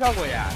效果呀